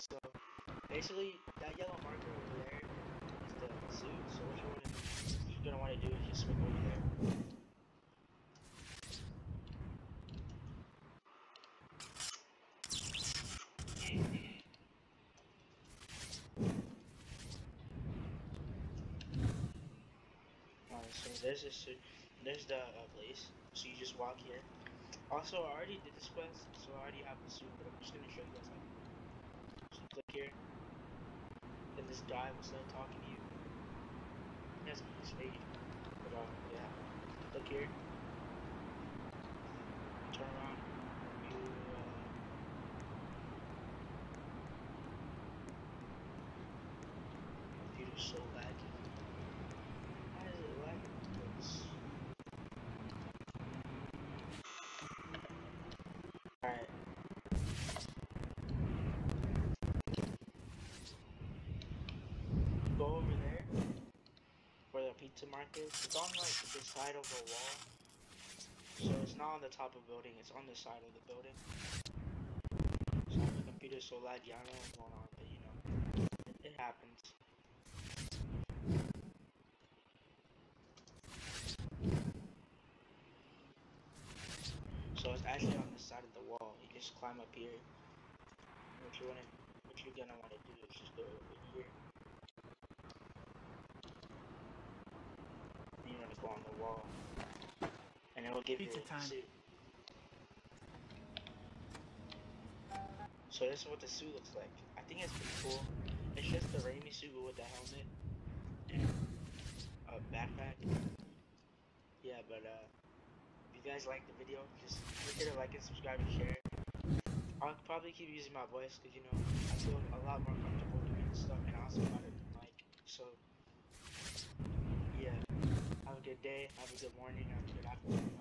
So basically that yellow marker over there is the suit. So what you want to you're gonna want to do is just swing over there. Alright, so there's this suit. There's the uh, place. So you just walk here. Also, I already did this quest, so I already have the suit, but I'm just gonna show you guys how. Click here. And this guy was start talking to you. Has his fade. But uh, yeah. Click here. Turn around. You uh, computer's so laggy. Why is it lagging? This? Alright. Go over there where the pizza market. It's on like the side of the wall. So it's not on the top of the building, it's on the side of the building. So the computer's so laggy, I don't know what's going on, but you know, it, it happens. So it's actually on the side of the wall. You just climb up here. What you wanna what you're gonna wanna do is just go over here. And you're gonna go on the wall. And it will give Pizza you time. suit. So this is what the suit looks like. I think it's pretty cool. It's just the Raimi suit with the helmet and a backpack. Yeah, but uh if you guys like the video, just hit a like and subscribe and share. I'll probably keep using my voice because you know I feel a lot more comfortable doing this stuff and I also got a mic. So yeah, have a good day, have a good morning, a good afternoon,